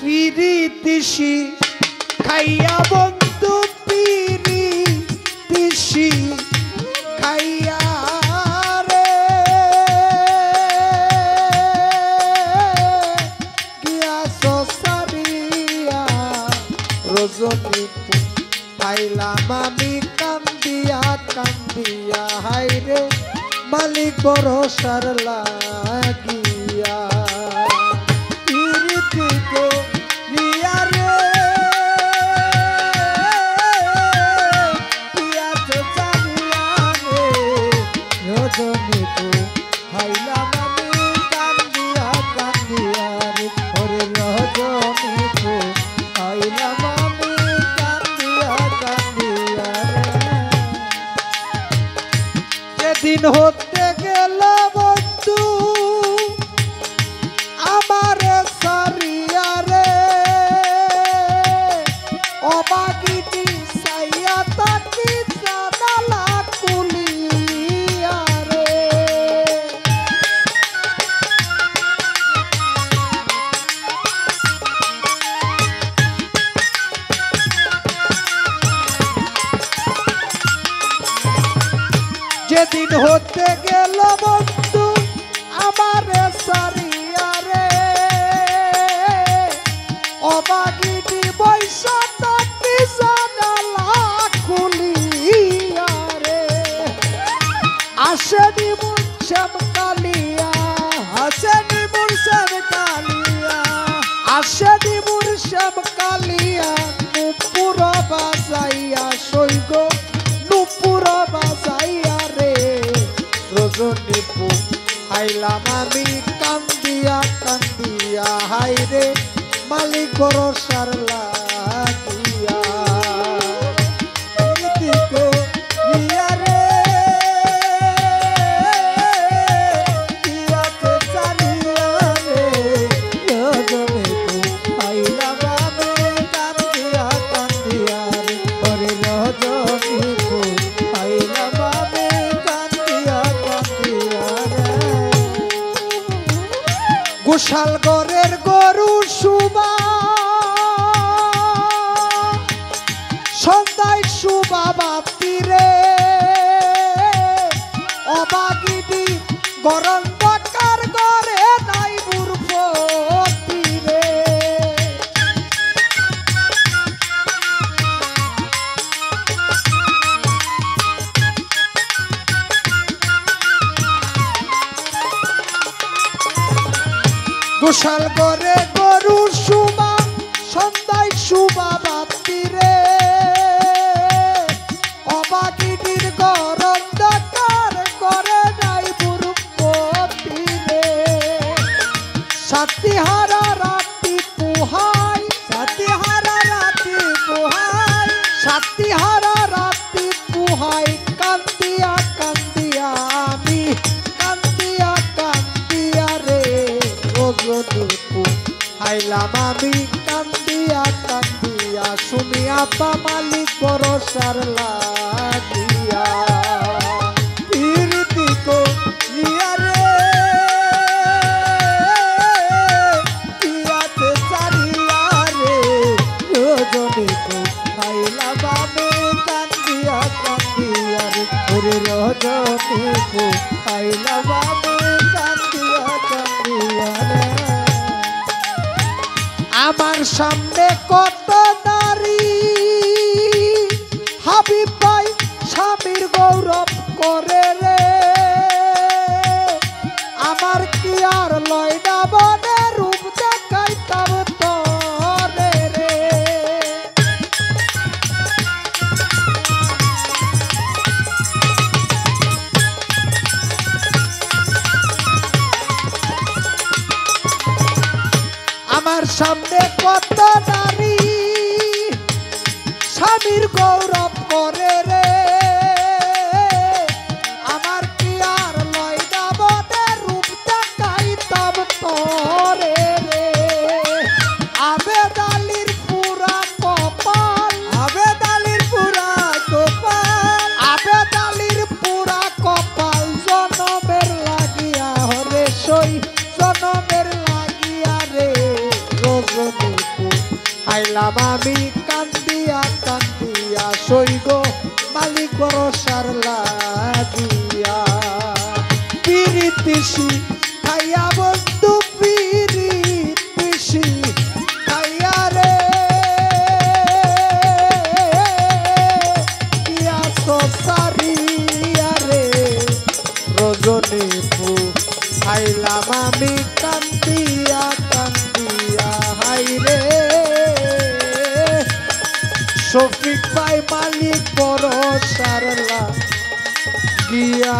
পিরিতিসি খাইয়া বন্ধু পিরি তিসি খাইয়া রজনী পাইলাম আমি কান্দিয়া কান্দিয়া হাইরে মালিক বরসার লাগিয়া যেদিন হতে গেল যেদিন হতে গেল বন্ধু আমার সারিয়া রে অবাগিনী বৈশাখী খুলিয়া রে আসেনি আইলাম আমি কান্দিয়া কান্দিয়া হাই রে মালিক বরসার লাগিয়া গোশাল গরের গরু সুবা। সন্ধ্যায় সুবা বাতিরে। অবাগিনী গরম গোশাল করে গরু সুমা, সন্ধ্যায় সুমা বাতিরে অবাগিনীর গরম ডাকার করে নাই বুরুপতিরে সাতিহারা রাতি পুহাই সাতিহারা রাতি পুহাই সাতিহারা হাইলাম আমি কান্দিয়া কান্দিয়া শুনিয়া পা মালিক বরসার লাগিয়া। প্রীতিকে নিয়া রে। পিয়াতে সামনে কত সামনে কত আইলাম আমি, কান্দিয়া কান্দিয়া সইগ মালিক বরসার লাগিয়া পিরিতিসি খাইয়া বন্ধু পিরিতিসি খাইয়া রে। ইয়া সারিয়া রে। রজনী ফু আইলাম আমি, কান্দিয়া শফিক পাই মালিক বড় সারলা। গিয়া